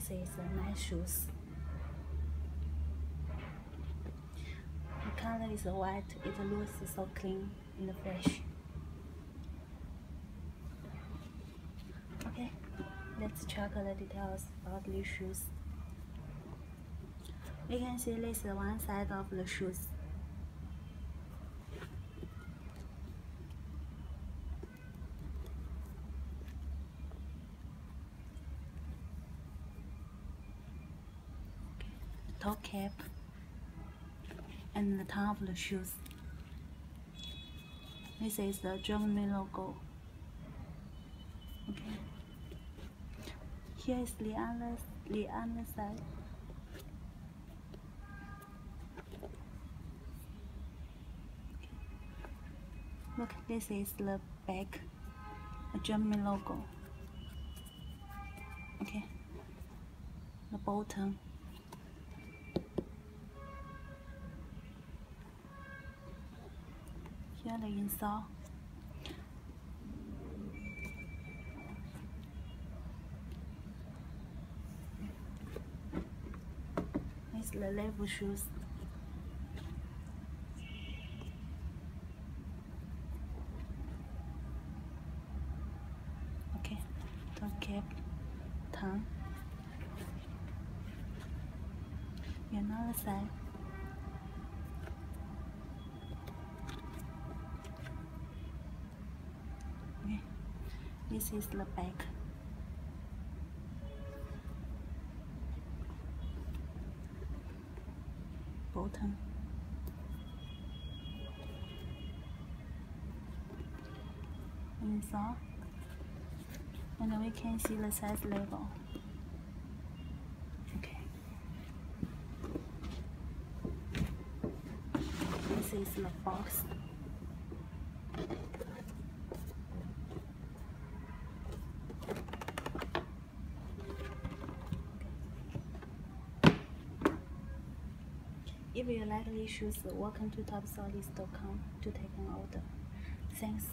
This is a nice shoes. The color is white. It looks so clean and fresh. Okay, let's check the details about these shoes. We can see this one side of the shoes. Toe cap and the top of the shoes. This is the Germany logo. Okay. Here is the other the other side. Look, this is the back, the German logo. Okay, the bottom. Here the insole. This is the level shoes. Okay, top cap, tongue. Another this is the back. Bottom. Inside. And we can see the size label. Okay. This is the box. If you like these shoes, welcome to topsolez.com to take an order. Thanks.